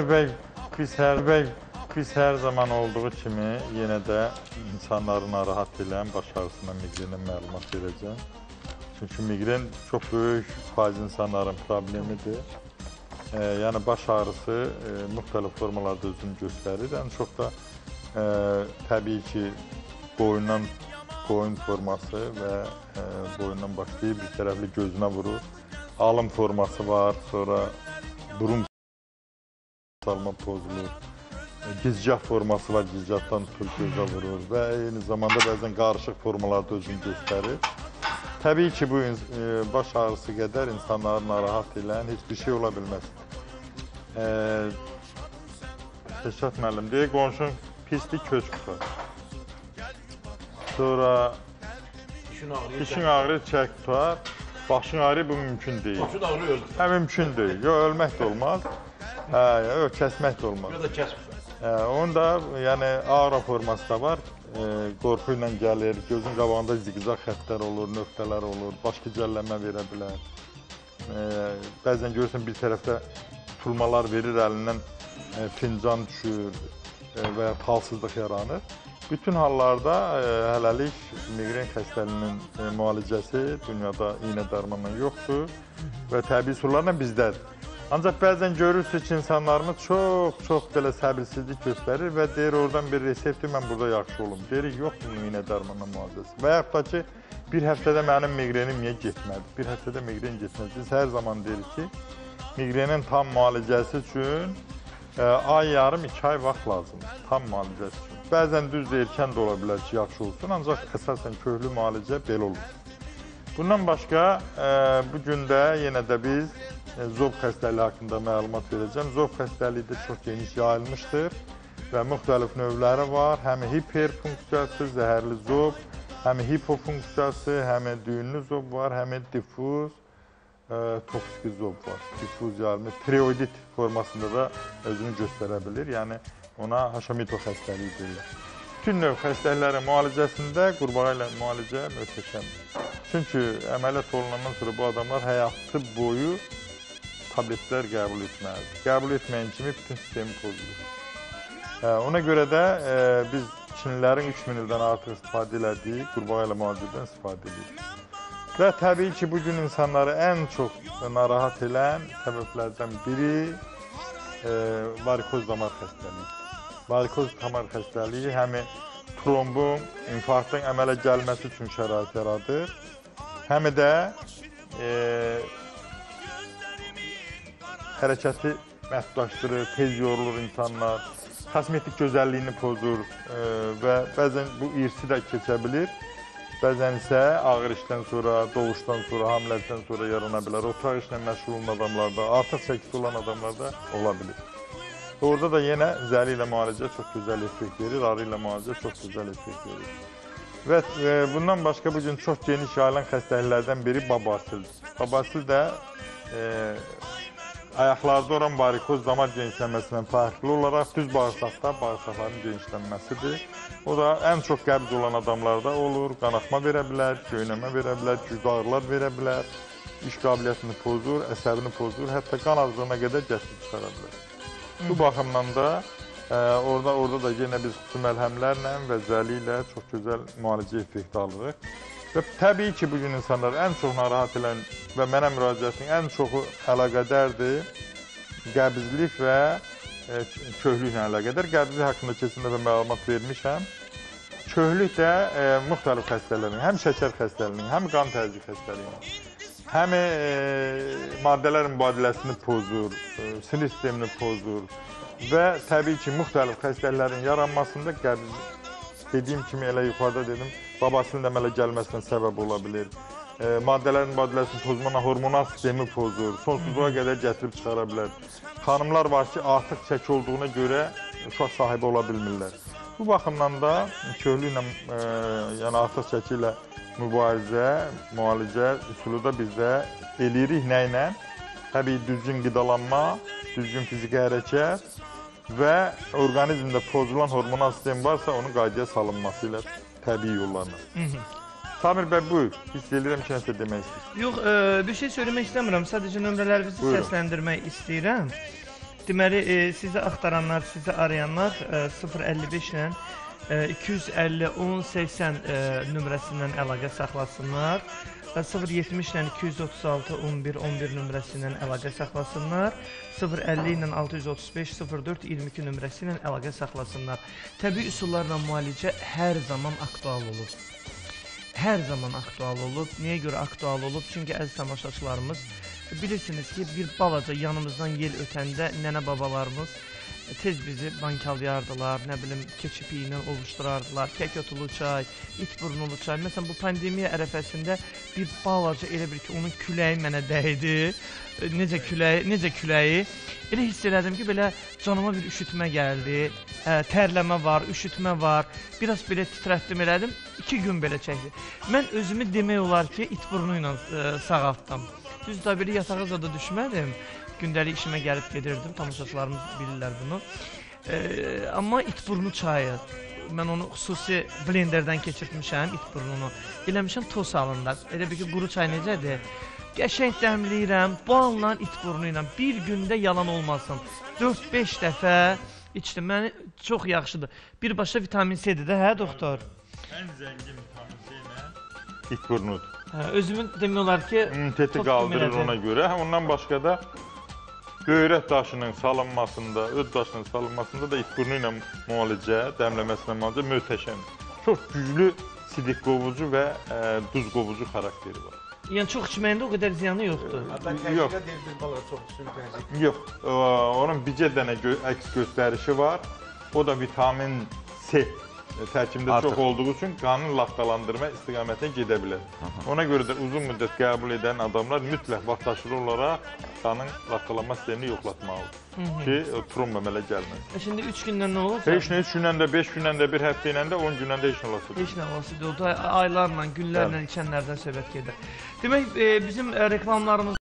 Bəy, biz hər bəy, biz hər zaman olduğu kimi yenə də insanları narahat edən baş ağrısından migrenin məlumat verəcəm. Çünki migren çox böyük faiz insanların problemidir. E, yəni baş ağrısı e, müxtəlif formalarda özünü göstərir. Ən çox da e, təbii ki, boyundan boyun forması və e, boyundan başlayıb bir tərəfli gözünə vurur. Alın forması var, sonra burun salma pozulur. E, Gizgah forması var, gizgahdan tutub gözə vurur və eyni zamanda bəzən qarışıq formalarda özünü göstərir. Təbii ki, bu e, baş ağrısı qədər insanları narahat edən heç bir şey ola bilməz. E, Şəşət müəllim, deyək qonşun pislik köçk tutar. Sonra Dişin ağrır, çək tutar. Başın ağrır, bu mümkün deyil. Başın ağrıyor. Hə, mümkün deyil. Yox, ölmək də olmaz. Hə, yox, kəsmək də olmaz. Ya da kesmiş. Hə, onun da yəni ağrı forması da var. E, qorxu ilə gəlir, gözün qabağında ziqzaq xəttlər olur, nöqtələr olur, baş gicəllənmə verə bilər. E, bəzən görürsən bir tərəfdə tutulmalar verir əlindən e, fincan düşür e, və ya halsızlıq yaranır. Bütün hallarda e, hələlik miqren xəstəliyinin e, müalicəsi dünyada iynə dərmanla yoxdur və təbii üsullarla bizdədir. Ancaq bəzən görürsünüz ki, insanlarımız çox-çox belə səbirsizlik göstərir və deyir oradan bir resepti mən burada yaxşı olum. Deyirik yoxdur bunun iynə dərmanla müalicəsi. Və yaxud da ki, bir həftədə mənim miqrenim niyə getmədi? Bir həftədə miqren getmədi. Biz hər zaman deyirik ki, miqrenin tam müalicəsi üçün e, ay yarım, iki ay vaxt lazımdır. Tam müalicəsi üçün. Bəzən düz erkən də ola bilər ki, yaxşı olsun, ancaq əsasən köklü müalicə belə olur. Bundan başqa e, bu gün də yenə də biz zob xəstəliyi haqqında məlumat verəcəm. Zob xəstəliyi də çox geniş yayılmışdır və müxtəlif növləri var. Həm hiperfunksiyası, zəhərli zob, həm hipofunksiyası, həm düyünlü zob var, həm difuz e, toksik zob var. Difuz yayılmış tiroidit formasında da özünü göstərə bilir. Yəni ona Hashimoto xəstəliyi deyirlər. Bütün növ xəstəliklərin müalicəsində qurbağa ilə müalicə möhtəşəmdir. Çünki əməliyyat olunandan sonra bu adamlar həyatı boyu tabletlər qəbul etməlidir. Qəbul etməyən kimi bütün sistemi pozulur. Ona görə də e, biz Çinlilərin 3000 ildən artıq istifadə elədiyi qurbağa ilə müalicədən istifadə edirik. Və təbii ki, bu gün insanları ən çox narahat edən səbəblərdən biri e, varikoz damar xəstəliyi. Varikoz damar xəstəliyi həm trombun, infarktın əmələ gəlməsi üçün şərait yaradır, həm də e, hərəkəti məhdudlaşdırır, tez yorulur insanlar, kosmetik gözəlliyini pozur e, və bəzən bu irsi də keçə bilir. Bəzən isə ağır işdən sonra, doğuşdan sonra, hamiləlikdən sonra yarana bilər. Oturaq işlə məşğul olan adamlarda, artıq çəkisi olan adamlarda ola bilir. Orada da yenə zəli ilə müalicə çox gözəl effekt verir, arı ilə müalicə çox gözəl effekt verir. Və e, bundan başqa bu gün çox geniş yayılan xəstəliklərdən biri babasildir. Babasil də e, ayaqlarda olan varikoz damar genişlənməsindən fərqli olaraq düz bağırsaqda bağırsaqların genişlənməsidir. O da ən çox qəbz olan adamlarda olur, qanaxma verə bilər, göynəmə verə bilər, güclü ağrılar verə bilər, iş qabiliyyətini pozur, əsəbini pozur, hətta qan azlığına qədər gətirib çıxara bilər. Bu baxımdan da e, orada orada da yenə biz xüsusi məlhəmlərlə və zəli ilə çox gözəl müalicə effekti alırıq. Və təbii ki, bu gün insanlar ən çox narahat edən və mənə müraciətin ən çoxu əlaqədardır qəbizlik və e, köhlüklə əlaqədar. Qəbizlik haqqında keçən dəfə məlumat vermişəm. Köhlük də e, müxtəlif xəstəliklərin, həm şəkər xəstəliyinin, həm qan təzyiq xəstəliyinin, həm e, maddələrin mübadiləsini pozur, e, sinir sistemini pozur və təbii ki, müxtəlif xəstəliklərin yaranmasında qəbz dediyim kimi elə yuxarıda dedim, babasilin əmələ gəlməsinə səbəb ola bilər. E, maddələrin mübadiləsini pozmana hormonal sistemi pozur, sonsuzluğa qədər gətirib çıxara bilər. Xanımlar var ki, artıq çəki olduğuna görə uşaq sahibi ola bilmirlər. Bu baxımdan da köhlüklə, e, yəni artıq çəki ilə mübarizə, müalicə üsulu da bizdə eləyirik nə ilə? Təbii düzgün qidalanma, düzgün fiziki hərəkət və orqanizmdə pozulan hormonal sistem varsa onun qaydaya salınması ilə təbii yollarla. Samir bəy buyur. Hiss edirəm ki, nəsə demək istəyirsən. Yox, e, bir şey söyləmək istəmirəm. Sadəcə nömrələrinizi Buyurun. səsləndirmək istəyirəm. Deməli, e, sizi axtaranlar, sizi arayanlar e, 055 ilə e, 250 1080 e, nömrəsindən əlaqə saxlasınlar. E, 070 ilə 236 11 11 nömrəsindən əlaqə saxlasınlar. 050 ilə 635 04 22 nömrəsi ilə əlaqə saxlasınlar. Təbii üsullarla müalicə hər zaman aktual olur. Hər zaman aktual olub. Niyə görə aktual olub? Çünki əziz tamaşaçılarımız bilirsiniz ki, bir balaca yanımızdan yel ötəndə nənə babalarımız tez bizi bankalayardılar, nə bilim keçip ilə ovuşdurardılar, kəkotulu çay, it burnulu çay. Məsələn bu pandemiya ərəfəsində bir balaca elə bir ki, onun küləyi mənə dəydi. E, Necə küləyi, necə küləyi? Elə hiss elədim ki, belə canıma bir üşütmə gəldi. Ə, tərləmə var, üşütmə var. Biraz belə titrətdim elədim. 2 gün belə çəkdi. Mən özümü demək olar ki, it burnu ilə ə, sağaltdım. Düz da belə yatağa zada düşmədim. Gündəlik işimə gəlib gedirdim. Tamaşaçılarımız bilirlər bunu. Ee, amma it burnu çayı. Mən onu xüsusi blenderdən keçirtmişəm it burnunu. Eləmişəm toz halında. Elə bir ki, quru çay necədir? Qəşəng dəmləyirəm, balla it burnu ilə. Bir gündə yalan olmasın. 4-5 dəfə içdim. Məni çox yaxşıdır. Birbaşa vitamin C-dir də, hə doktor? Ən zəngin vitamin C ilə it burnudur. Hə, özümün demək olar ki, İmmuniteti qaldırır ona görə. Hə, Ondan başqa da göyrək daşının salınmasında, öd daşının salınmasında da it burnu ilə müalicə, dəmləməsinə müalicə möhtəşəmdir. Çox güclü sidik qovucu və ə, duz qovucu xarakteri var. yəni çox içməyində o qədər ziyanı yoxdur. Təkcə deyil bir balaca çox sürüklenecek. Yox, ə, onun bircə dənə gö əks göstərişi var. O da vitamin C tərkibində Artıq. çox olduğu üçün qanın laxtalandırma istiqamətinə gedə bilər. Ona görə də uzun müddət qəbul edən adamlar mütləq vaxtaşırı olaraq qanın laxtalanma sistemini yoxlatmalıdır ki, ə, tromba əmələ gəlməsin. E Şimdi 3 gündən nə olacaq? Heç nə 3 gündən də, 5 gündən də, bir həftə ilə də, 10 gündən də heç nə olasıdır. Heç nə olası deyil. Aylarla, günlərlə içənlərdən söhbət gedir. Demək, e, bizim e, reklamlarımız